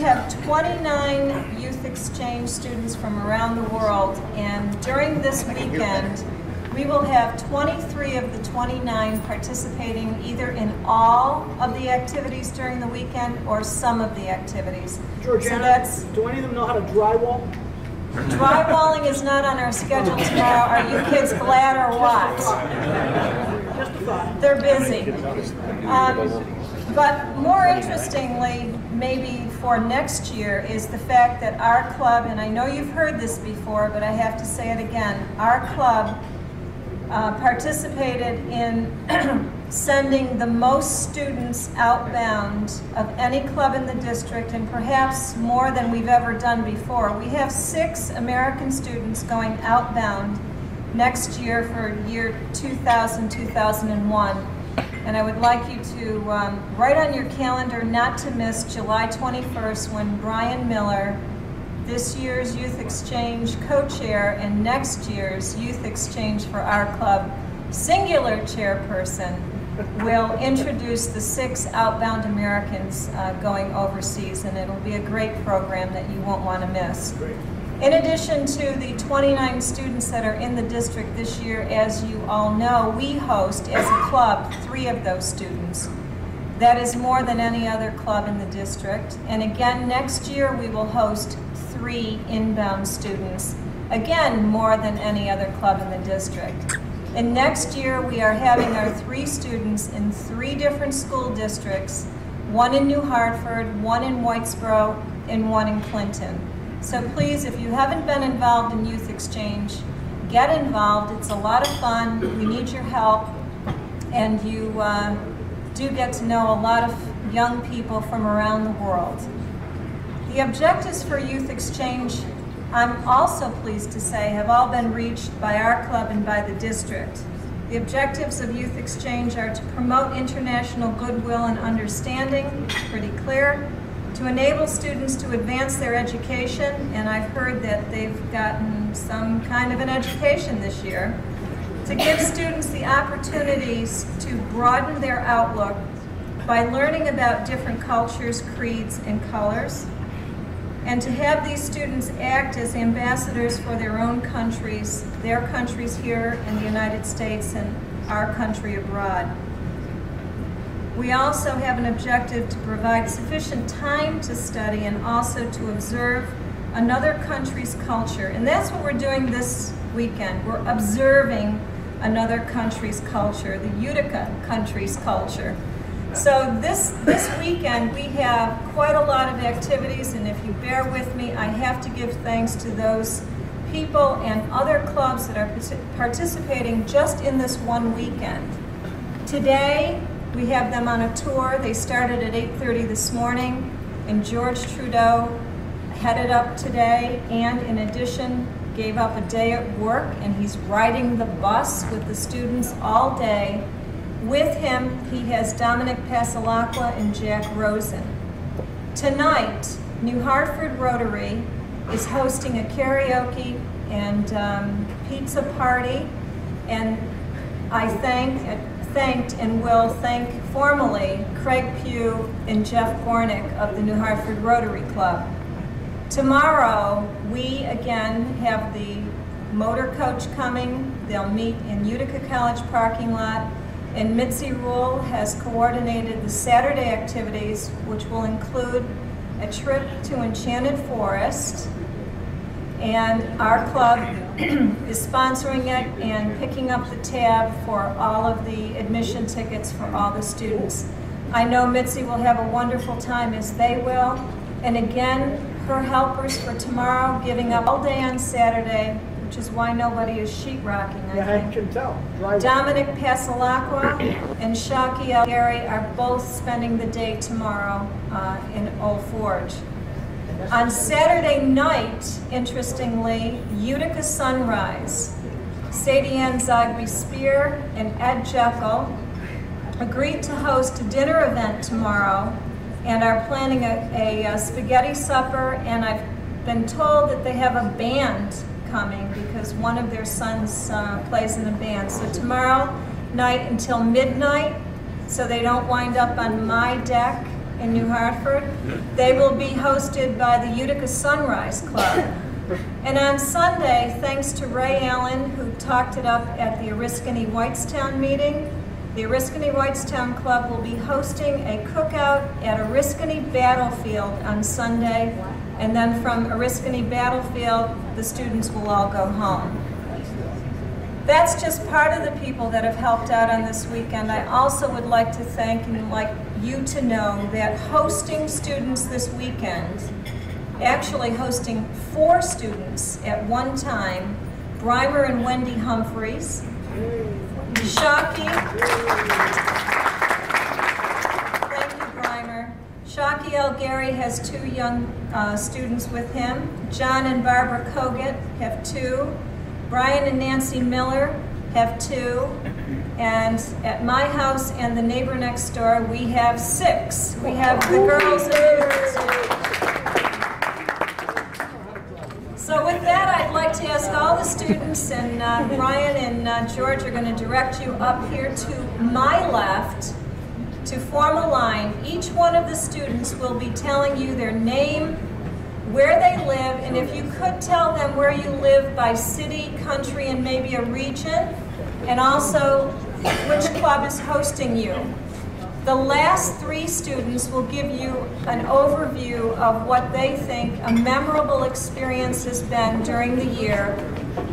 have 29 youth exchange students from around the world, and during this weekend, we will have 23 of the 29 participating either in all of the activities during the weekend or some of the activities. Georgiana, so that's do any of them know how to drywall? drywalling is not on our schedule tomorrow. Are you kids glad or what? Just a thought. They're busy. Um, but more interestingly, maybe for next year, is the fact that our club, and I know you've heard this before, but I have to say it again, our club uh, participated in sending the most students outbound of any club in the district and perhaps more than we've ever done before. We have six American students going outbound next year for year 2000-2001. And I would like you to um, write on your calendar not to miss July 21st when Brian Miller, this year's Youth Exchange co-chair and next year's Youth Exchange for our club singular chairperson, will introduce the six outbound Americans uh, going overseas, and it'll be a great program that you won't want to miss. Great. In addition to the 29 students that are in the district this year, as you all know, we host as a club three of those students. That is more than any other club in the district. And again, next year we will host three inbound students. Again, more than any other club in the district. And next year we are having our three students in three different school districts, one in New Hartford, one in Whitesboro, and one in Clinton. So please, if you haven't been involved in Youth Exchange, get involved. It's a lot of fun. We need your help. And you uh, do get to know a lot of young people from around the world. The objectives for Youth Exchange, I'm also pleased to say, have all been reached by our club and by the district. The objectives of Youth Exchange are to promote international goodwill and understanding, pretty clear, to enable students to advance their education, and I've heard that they've gotten some kind of an education this year, to give students the opportunities to broaden their outlook by learning about different cultures, creeds, and colors, and to have these students act as ambassadors for their own countries, their countries here in the United States and our country abroad. We also have an objective to provide sufficient time to study and also to observe another country's culture. And that's what we're doing this weekend. We're observing another country's culture, the Utica country's culture. So this, this weekend we have quite a lot of activities and if you bear with me, I have to give thanks to those people and other clubs that are participating just in this one weekend. Today, we have them on a tour. They started at 8.30 this morning, and George Trudeau headed up today, and in addition, gave up a day at work, and he's riding the bus with the students all day. With him, he has Dominic Pasalacqua and Jack Rosen. Tonight, New Hartford Rotary is hosting a karaoke and um, pizza party, and I thank thanked and will thank formally Craig Pugh and Jeff Gornick of the New Hartford Rotary Club. Tomorrow, we again have the motor coach coming. They'll meet in Utica College parking lot. And Mitzi Rule has coordinated the Saturday activities, which will include a trip to Enchanted Forest, and our club is sponsoring it and picking up the tab for all of the admission tickets for all the students. I know Mitzi will have a wonderful time as they will. And again, her helpers for tomorrow, giving up all day on Saturday, which is why nobody is sheetrocking, I Yeah, I can tell. Dominic Pasalacqua and Shaki Gary are both spending the day tomorrow uh, in Old Forge. On Saturday night, interestingly, Utica Sunrise, Sadie Ann Zogby Spear and Ed Jekyll agreed to host a dinner event tomorrow and are planning a, a, a spaghetti supper and I've been told that they have a band coming because one of their sons uh, plays in a band. So tomorrow night until midnight, so they don't wind up on my deck in New Hartford. They will be hosted by the Utica Sunrise Club. And on Sunday, thanks to Ray Allen, who talked it up at the Oriskany Whitestown meeting, the Oriskany Whitestown Club will be hosting a cookout at Oriskany Battlefield on Sunday, and then from Oriskany Battlefield, the students will all go home. That's just part of the people that have helped out on this weekend. I also would like to thank and like you to know that hosting students this weekend, actually hosting four students at one time, Brimer and Wendy Humphreys, Shockey. Thank you, Brimer. Shockey Elgary has two young uh, students with him. John and Barbara Kogut have two. Brian and Nancy Miller have two. And at my house and the neighbor next door, we have six. We have the girls and So with that, I'd like to ask all the students, and uh, Brian and uh, George are going to direct you up here to my left to form a line. Each one of the students will be telling you their name, where they live, and if you could tell them where you live by city, country, and maybe a region, and also which club is hosting you. The last three students will give you an overview of what they think a memorable experience has been during the year.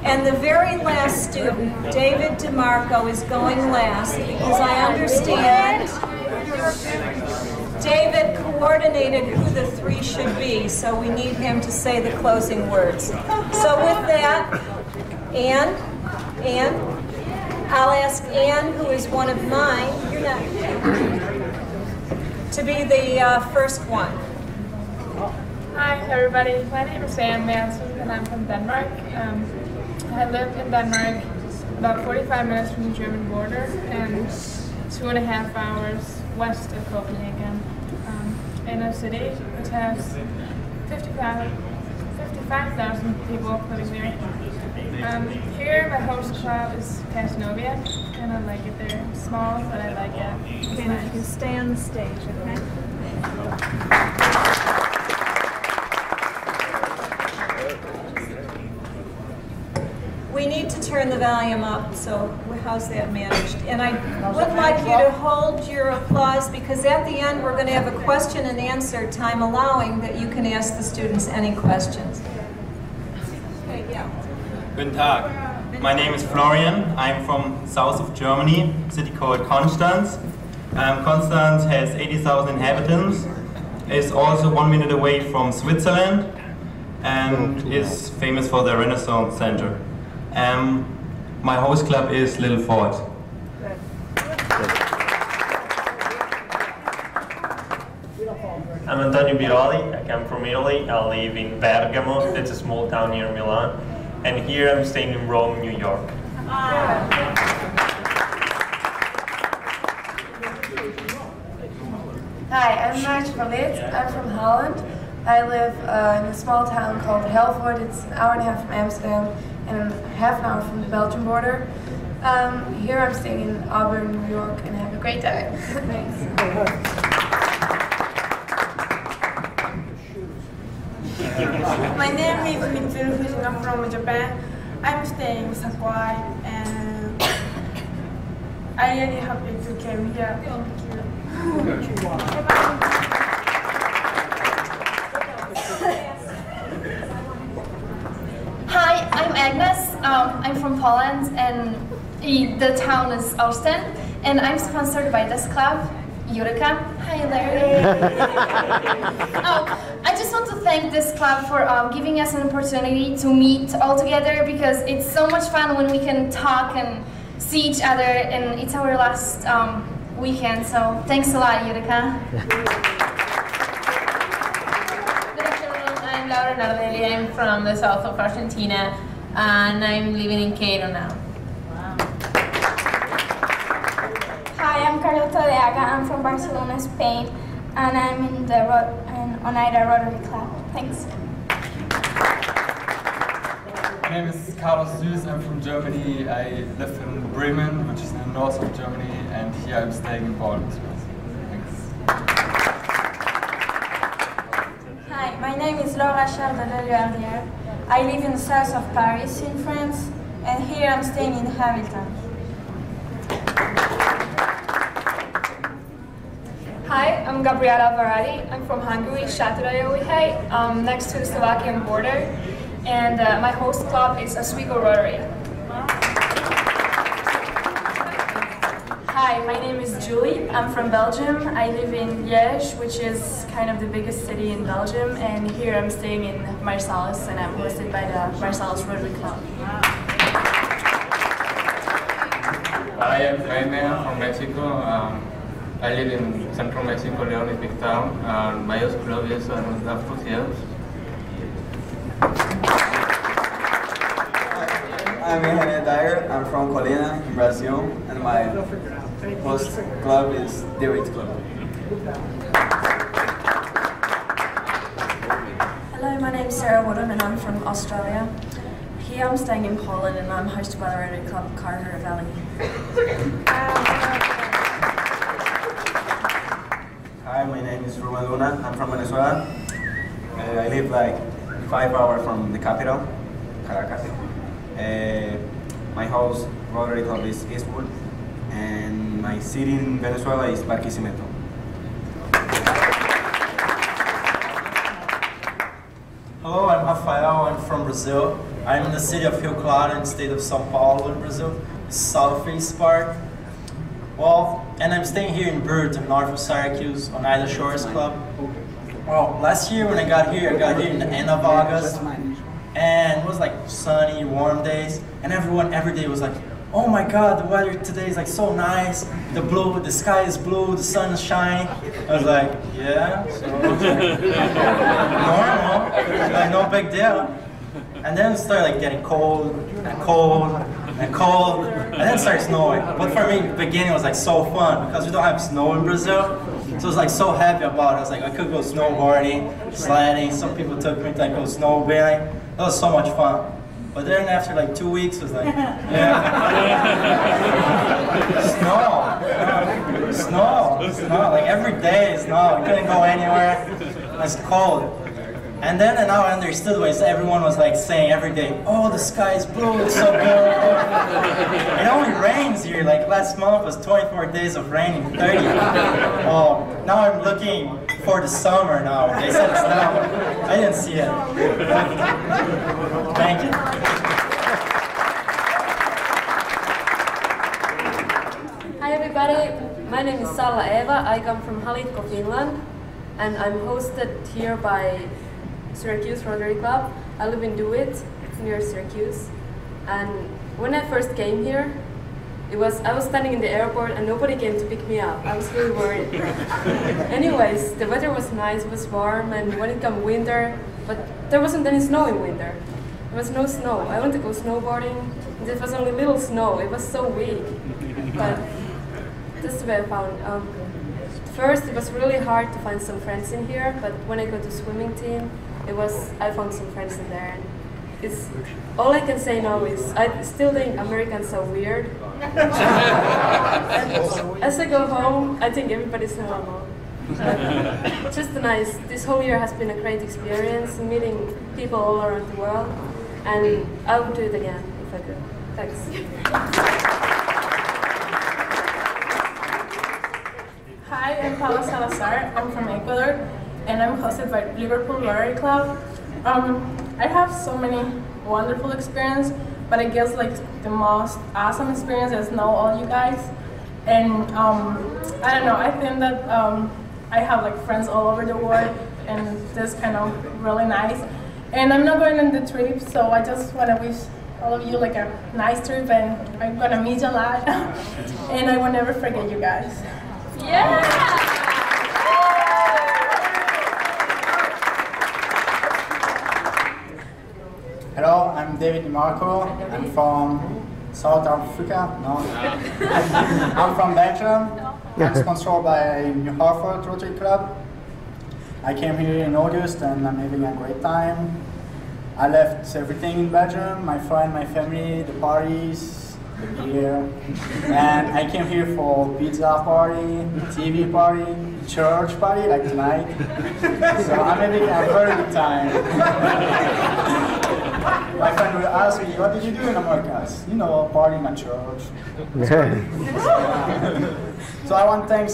And the very last student, David DeMarco, is going last because I understand David coordinated who the three should be, so we need him to say the closing words. So with that, Anne, Anne, I'll ask Anne, who is one of mine, you're not, to be the uh, first one. Hi everybody, my name is Anne Manson and I'm from Denmark. Um, I live in Denmark about 45 minutes from the German border and two and a half hours west of Copenhagen um, in a city which has 55,000 55, people living there. Um, here my host club is Cazenovia and I like it there. It's small but I like it. It's Okay, nice. if you stay on the stage, okay? We need to turn the volume up, so how's that managed? And I would like you to hold your applause because at the end, we're going to have a question and answer, time allowing, that you can ask the students any questions. Okay, yeah. Guten Tag. My name is Florian. I'm from south of Germany, city called Konstanz. Um, Konstanz has 80,000 inhabitants. It's also one minute away from Switzerland and is famous for the Renaissance Center. Um, my host club is Little Fort. I'm Antonio Biroli. I come from Italy. I live in Bergamo. It's a small town near Milan. And here I'm staying in Rome, New York. Hi, I'm Marge Verleet. I'm from Holland. I live uh, in a small town called Helvoort. It's an hour and a half from Amsterdam and half an hour from the Belgian border. Um, here I'm staying in Auburn, New York, and have a great time. Thanks. My name is Mitsuru Fujiga from Japan. I'm staying in Sakuai and I really happy to came here. Thank you. Hi, I'm Agnes. Um, I'm from Poland, and the town is Austin. And I'm sponsored by this club, Eureka. Hi, Larry. oh, I just want to thank this club for um, giving us an opportunity to meet all together because it's so much fun when we can talk and see each other, and it's our last um, weekend. So thanks a lot, Eureka. Good afternoon, I'm Laura Nardelli. I'm from the south of Argentina and I'm living in Cairo now. Hi, I'm Carlota Leaga. I'm from Barcelona, Spain, and I'm in the Oneida Rotary Club. Thanks. My name is Carlos Süß. I'm from Germany. I live in Bremen, which is in the north of Germany, and here I'm staying in Poland. Thanks. Hi, my name is Laura Charles I live in the south of Paris in France, and here I'm staying in Hamilton. Hi, I'm Gabriela Varadi. I'm from Hungary, Sátoraljaújhely, um, next to the Slovakian border. And uh, my host club is Oswego Rotary. Hi, my name is Julie. I'm from Belgium. I live in Liège, which is kind of the biggest city in Belgium. And here I'm staying in Marcellus, and I'm hosted by the Marcellus Rotary Club. Hi, I am Jaime from Mexico. Um, I live in central Mexico, León, a big town, uh, and my club is on Los Fusiados. I'm René Dyer. I'm from Colina, Brazil, and my host club is The Wait Club. Hello, my name is Sarah Woodham, and I'm from Australia. Here I'm staying in Poland, and I'm hosted by the Rotary Club Carter Valley. I'm from Venezuela. Uh, I live like five hours from the capital, Caracas. Uh, my house Rotary Club is Eastwood, and my city in Venezuela is Barquisimeto. Hello, I'm Rafael. I'm from Brazil. I'm in the city of Rio Claro in the state of São Paulo in Brazil, southeast part. Well, and I'm staying here in Brewerton, north of Syracuse, on Isla Shores Club. Well, last year when I got here, I got here in the end of August, and it was like sunny, warm days, and everyone every day was like, oh my god, the weather today is like so nice, the blue, the sky is blue, the sun is shining. I was like, yeah, so normal, like no big deal. And then it started like getting cold and cold and cold, and then it started snowing. But for me, the beginning was like so fun because we don't have snow in Brazil. So I was like so happy about it. I was like, I could go snowboarding, sledding. Some people took me to like go snowboarding. That was so much fun. But then after like two weeks, it was like, yeah. snow, snow, snow. Like every day, is snow. I couldn't go anywhere. It's cold. And then and now I understood why everyone was like saying every day, oh, the sky is blue, it's so good. it only rains here, like last month was 24 days of rain in 30. Oh, now I'm looking for the summer now. They said it's now. I didn't see it. Thank you. Hi everybody, my name is Salla Eva. I come from Halikko, Finland, and I'm hosted here by Syracuse Rotary Club. I live in DeWitt, near Syracuse. And when I first came here, it was I was standing in the airport and nobody came to pick me up. I was really worried. Anyways, the weather was nice, it was warm, and when it came winter, but there wasn't any snow in winter. There was no snow. I went to go snowboarding. There was only little snow. It was so weak. But that's the way I found. Um, first, it was really hard to find some friends in here, but when I got to swimming team, it was I found some friends in there. And it's all I can say now is I still think Americans are weird. as I go home, I think everybody's normal. just a nice. This whole year has been a great experience, meeting people all around the world, and I would do it again if I could. Thanks. Hi, I'm Paula Salazar. I'm from Ecuador and I'm hosted by Liverpool Rotary Club. Um, I have so many wonderful experience, but I guess like the most awesome experience is know all you guys. And um, I don't know, I think that um, I have like friends all over the world and this kind of really nice. And I'm not going on the trip, so I just want to wish all of you like a nice trip and I'm gonna meet you a lot. and I will never forget you guys. Yeah! Hello, I'm David DiMarco. I'm from South Africa. No, ah. I'm from Belgium. I'm sponsored by New Hartford Rotary Club. I came here in August and I'm having a great time. I left everything in Belgium, my friend, my family, the parties, the beer. And I came here for pizza party, TV party, church party like tonight. So I'm having a very good time. My friend will ask me, what did you do in America? You know, partying at church. so I want to thank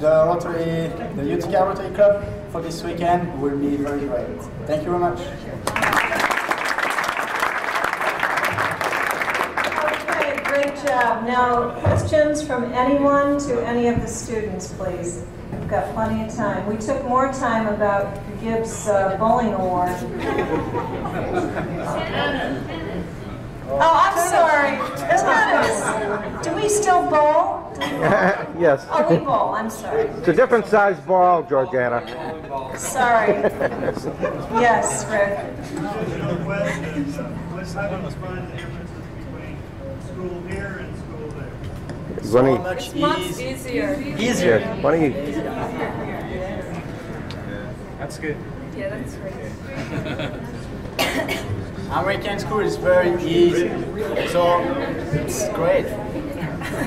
the Rotary, the Utica Rotary Club for this weekend. It will be very great. Thank you very much. Okay, great job. Now, questions from anyone to any of the students, please. We've got plenty of time. We took more time about Gibbs uh, Bowling Award. Oh, I'm sorry. Tennis. Do we still bowl? yes. Oh, we bowl. I'm sorry. It's a different size ball, Georgiana. Sorry. Yes, Rick. School here and school there. So Running- much It's much easier. Easier. Yes. Why don't you? That's good. Yeah, that's right. American school is very easy, so it's great.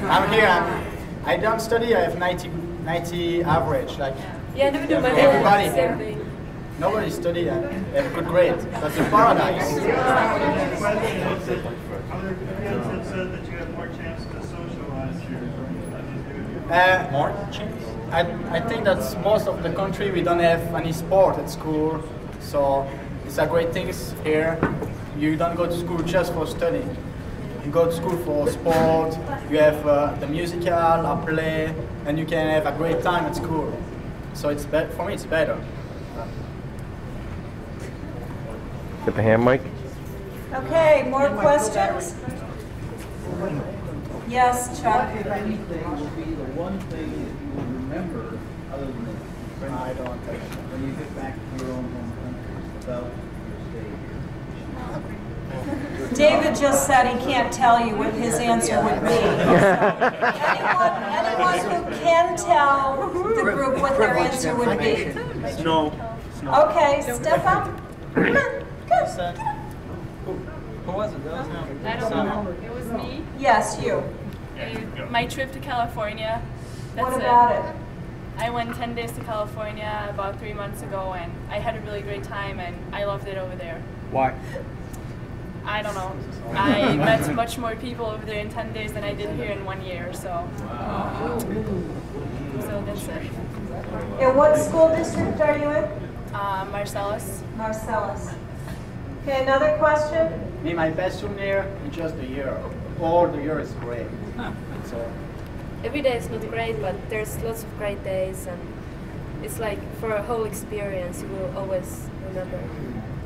I'm here. I'm, I don't study. I have 90, 90 average. Like Yeah, I never do my everybody Same here. thing. Nobody study and have good grade. That's a paradise. Other kids have said that you have more chance to socialize here. Uh, More I, I think that most of the country we don't have any sport at school, so it's a great thing here. You don't go to school just for studying. You go to school for sport. You have uh, the musical, a play, and you can have a great time at school. So it's be- for me, it's better. Get the hand mic. Okay, more questions? Yes, Chuck. I don't think. When you get back to your own home country, about your state. David just said he can't tell you what his answer would be. Anyone, anyone who can tell the group what their answer would be? No. Okay, step up. Come on, good. Who was it? That was him. I don't know. It was me. Yes, you. Uh, My trip to California. What about it. I went 10 days to California about three months ago and I had a really great time and I loved it over there. Why? I don't know. I met much more people over there in 10 days than I did here in one year, so. So that's it. And what school district are you in? Uh, Marcellus. Marcellus. Okay, another question? Me, my best souvenir is just the year. All the year is great. So Every day is not great, but there's lots of great days, and it's like for a whole experience, you will always remember.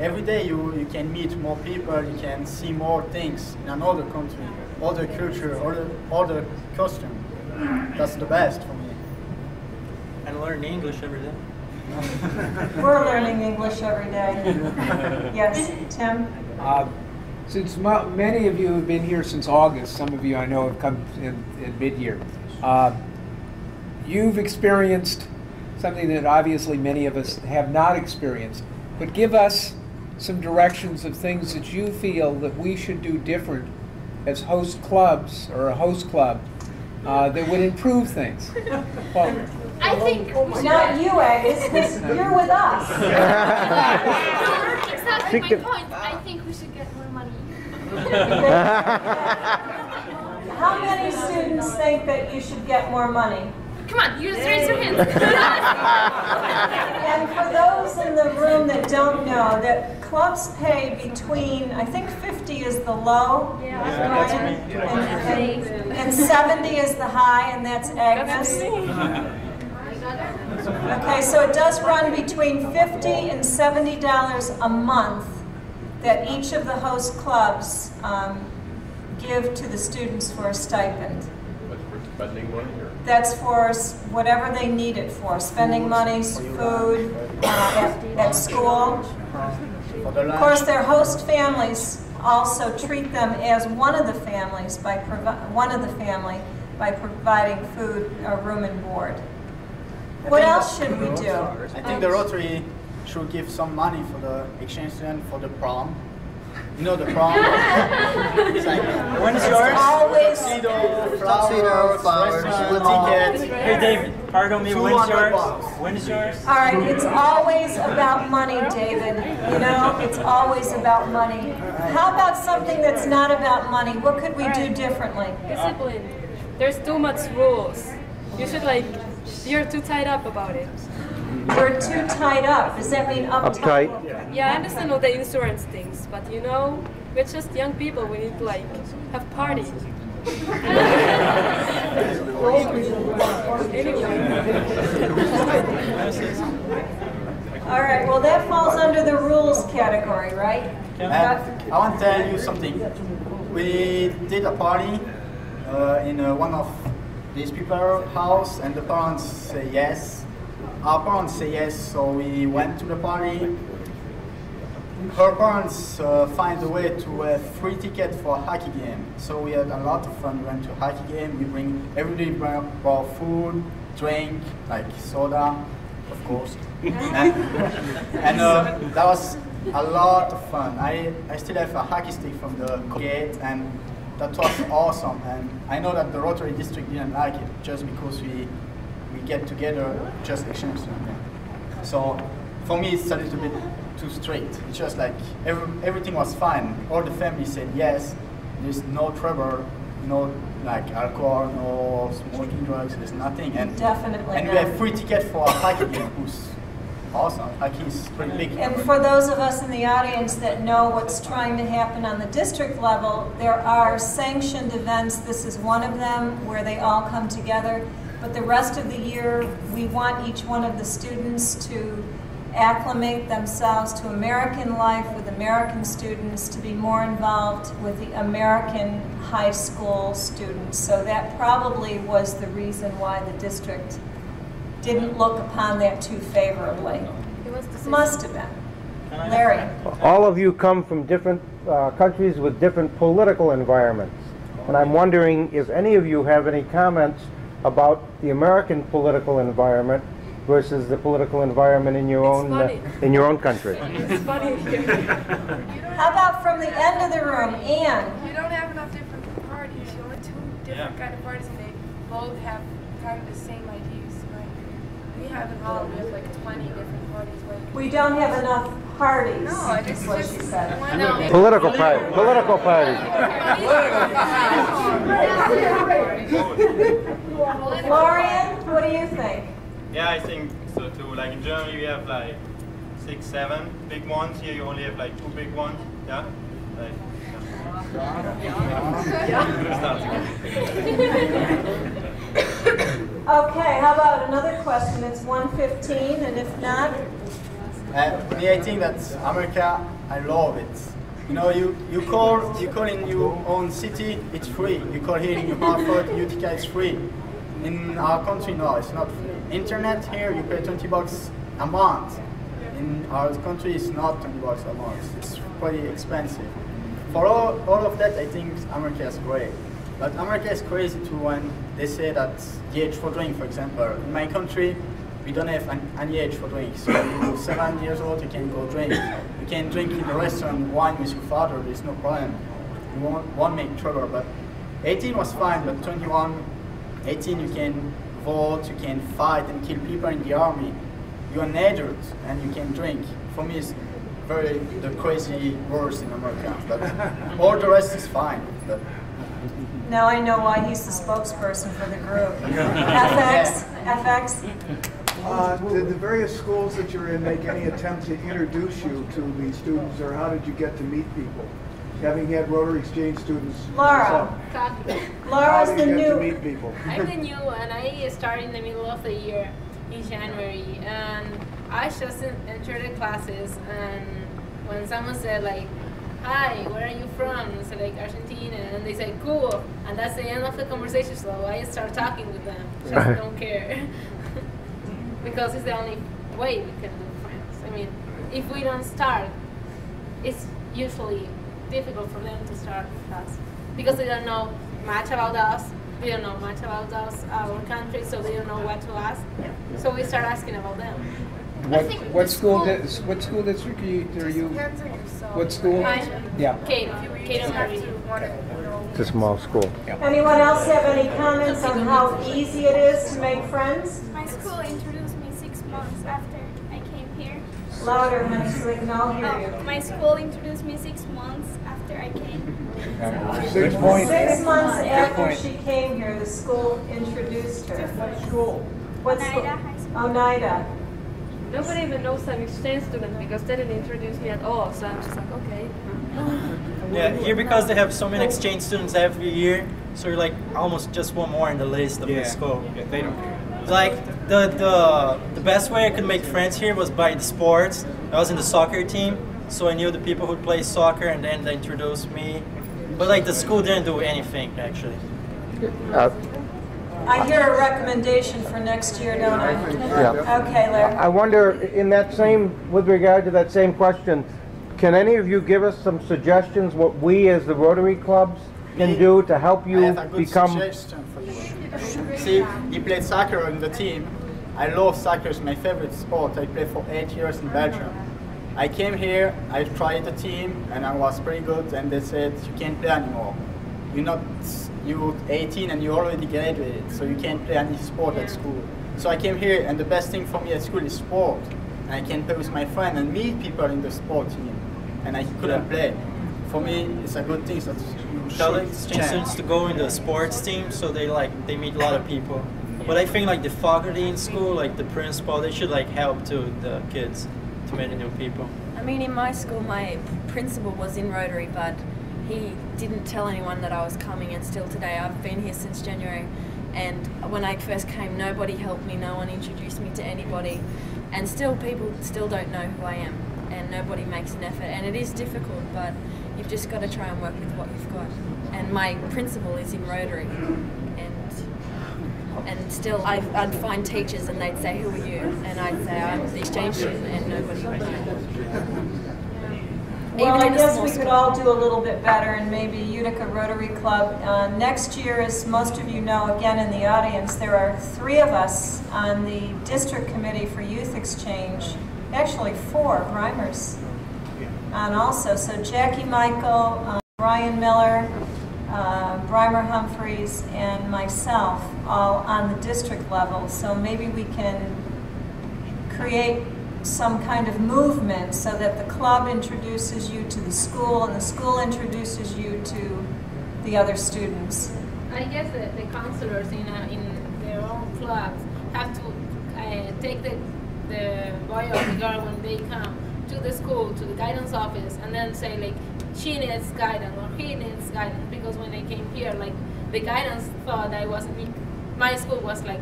every day you, you can meet more people, you can see more things in another country, other culture, other, other costume. That's the best for me. And learn English every day. We're learning English every day. Yes, Tim? Uh, Since mo- many of you have been here since August, some of you I know have come in, in mid-year. Uh, you've experienced something that obviously many of us have not experienced. But give us some directions of things that you feel that we should do different as host clubs or a host club uh, that would improve things. Well, I think Not you, Agnes, you're with us. exactly my point. I think we should get more money. How many students think that you should get more money? Come on, you just raise your hands. And for those in the room that don't know, that clubs pay between, I think 50 is the low, Ryan, and, and, and 70 is the high, and that's Agnes. Okay, so it does run between 50 and 70 dollars a month that each of the host clubs um, give to the students for a stipend. Spending money or? That's for whatever they need it for, spending money, food, uh, at, at school. Of course, their host families also treat them as one of the families by one of the family by providing food, uh, room and board. What else should we do? I think the Rotary should give some money for the exchange student for the prom. you know the prom. it's like, When is It's yours? always- Tuxedo, Tuxedo, flowers, flowers, restaurant, ticket. ticket. Hey David, pardon me, when's 200 yours? bucks. When is yours? All right, it's always about money, David. You know, it's always about money. How about something that's not about money? What could we do differently? Discipline. There's too much rules. You should like, you're too tied up about it. We're too tied up. Does that mean uptight? Uptight. Yeah, I understand all the insurance things, but you know, we're just young people. We need to like have parties. All right, well, that falls under the rules category, right? And I want to tell you something. We did a party uh, in uh, one of these people's house, and the parents say yes. Our parents say yes, so we went to the party. Her parents uh, find a way to a free ticket for a hockey game. So we had a lot of fun. We went to a hockey game. We bring everybody bring our food, drink, like soda, of course. and and uh, that was a lot of fun. I, I still have a hockey stick from the gate, and that was awesome. And I know that the Rotary District didn't like it just because we get together, just exchange something. So for me, it's a little bit too straight. It's just like every, everything was fine. All the family said yes. There's no trouble, no like alcohol, no smoking drugs. There's nothing. And Definitely And we have free ticket for a game, who's awesome. Hockey is pretty big. And for those of us in the audience that know what's trying to happen on the district level, there are sanctioned events. This is one of them where they all come together. But the rest of the year, we want each one of the students to acclimate themselves to American life with American students, to be more involved with the American high school students. So that probably was the reason why the district didn't look upon that too favorably. Must have been. Larry? All of you come from different uh, countries with different political environments. And I'm wondering if any of you have any comments about the American political environment versus the political environment in your own uh, in your own country. It's funny. How about from the end of the room, Anne? You don't have enough different parties. You only two different kind of parties, and they both have kind of the same ideas. Right? We have in Holland, we have like 20 different parties. Where We don't have enough parties, No, is it's what just she said. one- No. Political party, political parties. Florian, what do you think? Yeah, I think so too. Like in Germany, we have like six, seven big ones. Here, you only have like two big ones. Yeah. Like, Okay, how about another question? It's 1:15, and if not, Uh, me, I think that America, I love it. You know, you, you call you call in your own city, it's free. You call here in New Hartford, Utica, it's free. In our country, no, it's not free. Internet here, you pay 20 bucks a month. In our country, it's not 20 bucks a month. It's pretty expensive. For all, all of that, I think America is great. But America is crazy too when they say that the age for drink, for example. In my country, we don't have an, any age for drink. So you're seven years old, you can go drink. You can drink in the restaurant wine with your father, there's no problem. You won't, won't make trouble. But 18 was fine, but 21, 18 you can vote, you can fight and kill people in the army. You're an adult and you can drink. For me, it's very the crazy worst in America. But all the rest is fine. But now I know why he's the spokesperson for the group. FX, FX? Uh, did the various schools that you're in make any attempt to introduce you to the students, or how did you get to meet people? Having had Rotary Exchange students. Laura. myself, Laura's the do you get new. to meet people? I'm the new and I started in the middle of the year in January. And I just en- entered the classes and when someone said like hi where are you from? I said like Argentina. And they said cool. And that's the end of the conversation so I start talking with them. Just don't care. Because it's the only way we can do friends. I mean if we don't start it's usually difficult for them to start with us because they don't know much about us. They don't know much about us, our country, so they don't know what to ask. So we start asking about them. What, think what the school, school- di- what school district are you, are you? Depends on yourself. What school? Mine? Yeah. Kate, Kate Emory. It's a small school. Anyone else have any comments on how easy it is to make friends? My school introduced me six months after I came here. Louder, honey, so we can all hear Oh, you. my school introduced me six months after I came. Good point. Six months Good after point. she came here, the school introduced her. What school? What school? Oneida High School. Oneida. Nobody even knows I'm exchange student because they didn't introduce me at all. So I'm just like, okay. Yeah, here because they have so many exchange students every year, so you're like almost just one more in the list of Yeah. the school. Yeah, they don't care. Like the the the best way I could make friends here was by the sports. I was in the soccer team, so I knew the people who play soccer, and then they introduced me. But like the school didn't do anything actually. Uh, I hear a recommendation for next year, don't I? Yeah. Okay, Larry. I wonder, in that same, with regard to that same question, can any of you give us some suggestions what we as the Rotary clubs can do to help I you have a good become? suggestion for you. See, you played soccer on the team. I love soccer, it's my favorite sport. I played for eight years in Belgium. I came here, I tried the team, and I was pretty good, and they said, you can't play anymore. You're not, you're 18 and you already graduated, so you can't play any sport at school. So I came here, and the best thing for me at school is sport. And I can play with my friend and meet people in the sport team, and I couldn't play. For me, it's a good thing that you Tell should exchange students to go in the sports team, so they like they meet a lot of people. But I think like the faculty in school, like the principal, they should like help to the kids to meet new people. I mean, in my school, my principal was in Rotary, but he didn't tell anyone that I was coming, and still today, I've been here since January. And when I first came, nobody helped me, no one introduced me to anybody, and still, people still don't know who I am, and nobody makes an effort. And it is difficult, but you've just got to try and work with what you've got. And my principal is in Rotary, and and still I, I'd find teachers and they'd say, who are you? And I'd say, I'm the exchange student, and nobody would know. Well, I guess we could all do a little bit better, and maybe Utica Rotary Club. Uh, next year, as most of you know, again in the audience, there are three of us on the district committee for youth exchange. Actually, four, Reimers on also. So Jackie Michael, uh, Brian Miller, uh, Brimer Humphreys, and myself, all on the district level. So maybe we can create some kind of movement so that the club introduces you to the school and the school introduces you to the other students. I guess the, the counselors in, in their own clubs have to uh, take the, the boy or the girl when they come to the school, to the guidance office, and then say like, she needs guidance or he needs guidance. Because when I came here, like the guidance thought I wasn't, my school was like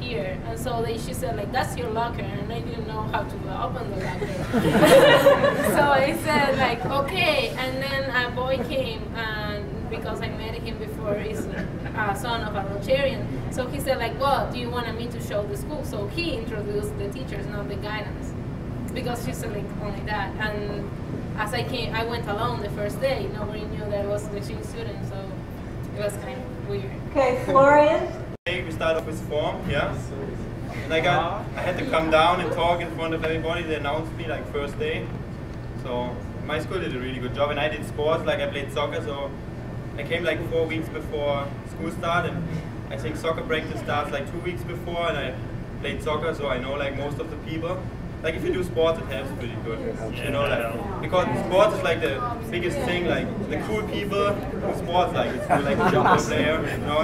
here, and so they, she said like, that's your locker, and I didn't know how to uh, open the locker. so I said like, okay, and then a boy came, and because I met him before, he's a son of a Rotarian, so he said like, well, do you want me to show the school? So he introduced the teachers, not the guidance, because she said like only that, and as I came, I went alone the first day, nobody knew that I was the exchange student, so it was kind of weird. Okay, Florian? We start off with form, yeah. And I got, I had to come down and talk in front of everybody. They announced me like first day. So my school did a really good job, and I did sports. Like I played soccer, so I came like four weeks before school started. And I think soccer practice starts like two weeks before, and I played soccer, so I know like most of the people. Like if you do sports, it helps pretty good. You know, like because sports is like the biggest thing. Like the cool people do sports, like it's cool, like a football player. You know.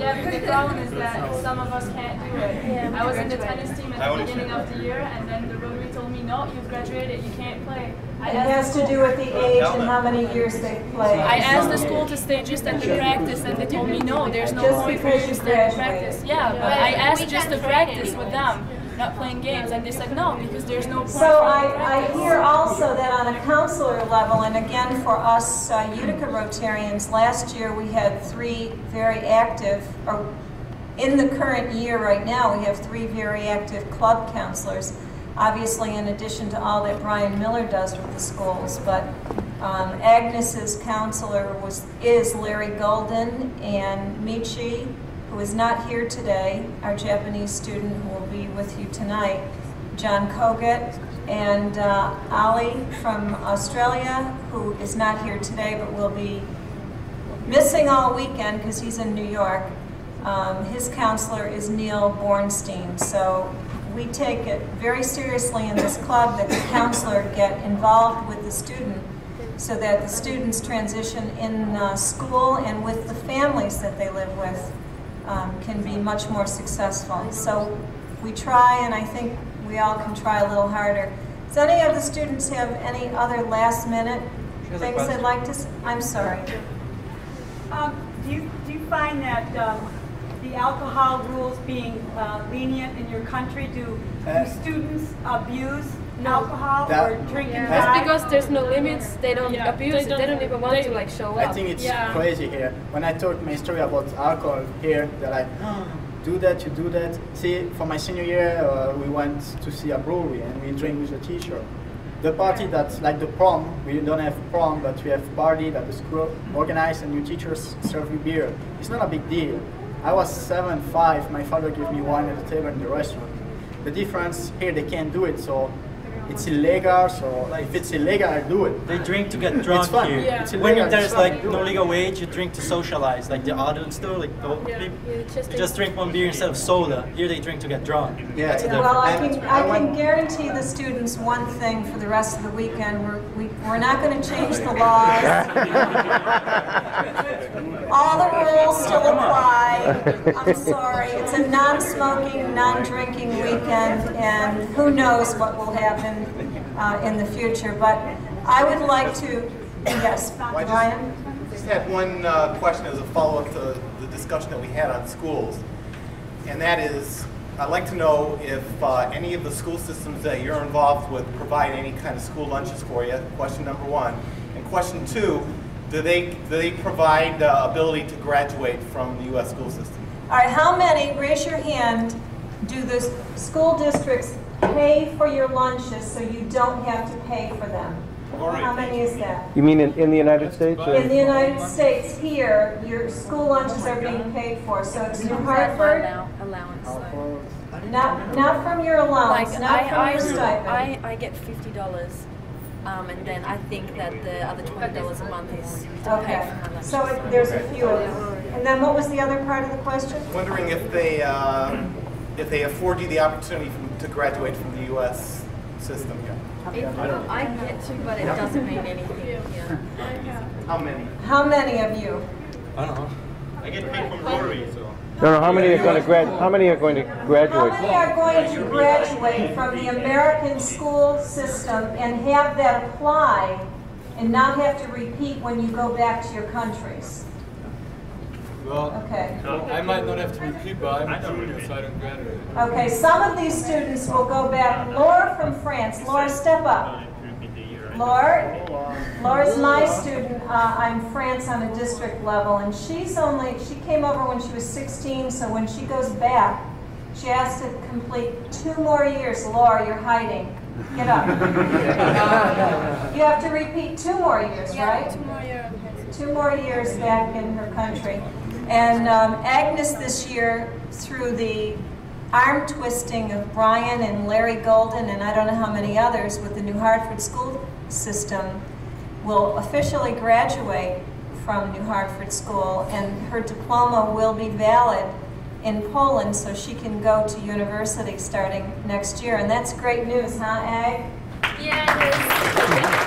Yeah, but the problem is that some of us can't do it. I was in the tennis team at the beginning of the year, and then the Rotary told me, no, you've graduated, you can't play. I It has to do with the age and how many years they play. I asked the school to stay just at the practice, and they told me, no, there's no Just point for because you to stay at practice. Yeah, but I asked just to practice with them, not playing games, and they said, no, because there's no point So for you to I, I hear also that on a counselor level, and again for us uh, Utica Rotarians, last year we had three very active, or in the current year right now, we have three very active club counselors. Obviously, in addition to all that Brian Miller does with the schools, but um, Agnes's counselor was is Larry Golden and Michi, who is not here today, our Japanese student who will be with you tonight. John Kogut, and uh, Ali from Australia, who is not here today but will be missing all weekend because he's in New York. Um, his counselor is Neil Bornstein. So we take it very seriously in this club that the counselor get involved with the student so that the students transition in uh, school and with the families that they live with um, can be much more successful. So we try, and I think we all can try a little harder. Does any of the students have any other last minute things they'd like to? say? I'm sorry. Um, do you do you find that um, the alcohol rules being uh, lenient in your country do, Uh, do students abuse No. alcohol That- or drink and Just drive? because there's no limits, they don't Yeah, abuse they it. They don't- don't even want they- to like show up. I think it's Yeah. crazy here. When I told my story about alcohol here, they're like, do that, you do that. See, for my senior year, uh, we went to see a brewery and we drank with a teacher. The party that's like the prom, we don't have prom, but we have party that the school organized and your teachers serve you beer. It's not a big deal. I was seven, five, my father gave me wine at the table in the restaurant. The difference here, they can't do it, so it's illegal, so like, if it's illegal, I do it. They drink to get drunk it's fun. here. It's When there's it's fun. like no legal wage, you drink to socialize, like the adults do. Like the old people, just, just drink one beer instead of soda. Here they drink to get drunk. Yeah. That's the Well, I can, I can guarantee the students one thing for the rest of the weekend. We're, we, we're not going to change the laws. All the rules still apply. I'm sorry. It's a non-smoking, non-drinking weekend, and who knows what will happen uh, in the future. But I would like to, yes, Brian? Just had one uh, question as a follow-up to the discussion that we had on schools. And that is, I'd like to know if uh, any of the school systems that you're involved with provide any kind of school lunches for you, question number one. And question two, do they, do they provide the ability to graduate from the U.S. school system? All right, how many, raise your hand, do the school districts pay for your lunches so you don't have to pay for them? How many is that? You mean in, in the United States? or- In the United States, here, your school lunches are being paid for, so it's New Hartford, allowance though. not, not from your allowance, Like not I, from I, your stipend. I, I get fifty dollars, um, and then I think that the other twenty dollars a month is to pay for Okay, my lunch. so it- there's a few of them. And then what was the other part of the question? Wondering if they, uh, if they afford you the opportunity from- to graduate from the U.S. system here? I get to, but it doesn't mean anything. Yeah. How many? How many of you? I don't know. I get paid from Rotary, so. No, no, how many are going to grad, how many are going to graduate? How graduate? many are going to graduate from the American school system and have that apply and not have to repeat when you go back to your countries? Well, Okay. I might not have to repeat, but I'm a junior, so I don't graduate. Okay, some of these students will go back. Laura from France. Laura, step up. Laura, Laura's my student. Uh, I'm France on a district level, and she's only, she came over when she was 16, so when she goes back, she has to complete two more years. Laura, you're hiding. Get up. You have to repeat two more years, right? Yeah, two more years. two more years back in her country. And um, Agnes this year, through the arm twisting of Brian and Larry Golden and I don't know how many others with the New Hartford school system, will officially graduate from New Hartford School and her diploma will be valid in Poland so she can go to university starting next year. And that's great news, huh, Ag? to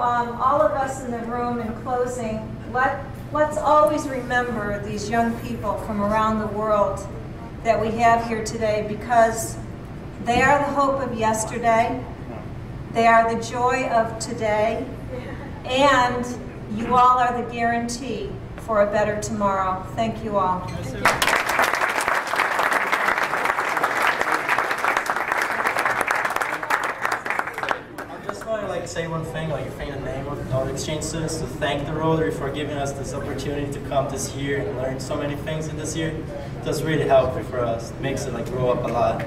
um, all of us in the room in closing, let, let's always remember these young people from around the world that we have here today because they are the hope of yesterday, they are the joy of today, and you all are the guarantee for a better tomorrow. Thank you all. Like say one thing, like in the exchange students, to thank the Rotary for giving us this opportunity to come this year and learn so many things in this year. That's really helpful for us. It makes it like grow up a lot.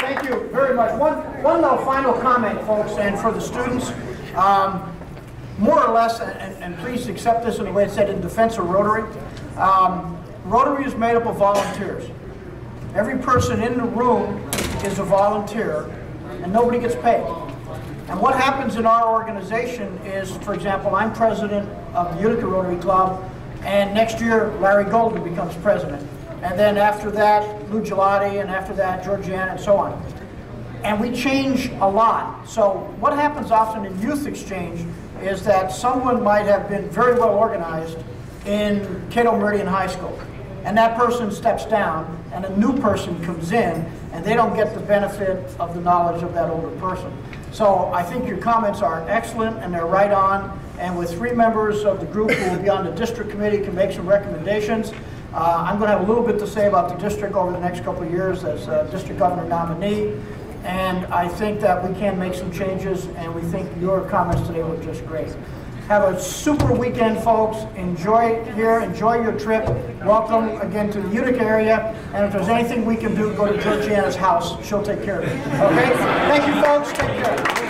Thank you very much. One, one little final comment, folks, and for the students. Um, more or less, and, and please accept this in the way it's said, in defense of Rotary, um, Rotary is made up of volunteers. Every person in the room is a volunteer, and nobody gets paid. And what happens in our organization is, for example, I'm president of the Utica Rotary Club, and next year Larry Golden becomes president. And then after that, Lou Gelati, and after that, Georgiana, and so on. And we change a lot. So what happens often in youth exchange is that someone might have been very well organized in Cato Meridian High School. And that person steps down, and a new person comes in, and they don't get the benefit of the knowledge of that older person. So I think your comments are excellent, and they're right on. And with three members of the group who will be on the district committee can make some recommendations. Uh, I'm going to have a little bit to say about the district over the next couple of years as district governor nominee. And I think that we can make some changes, and we think your comments today were just great. Have a super weekend, folks. Enjoy here. Enjoy your trip. Welcome again to the Utica area. And if there's anything we can do, go to Georgiana's house. She'll take care of it. Okay? Thank you, folks. Take care.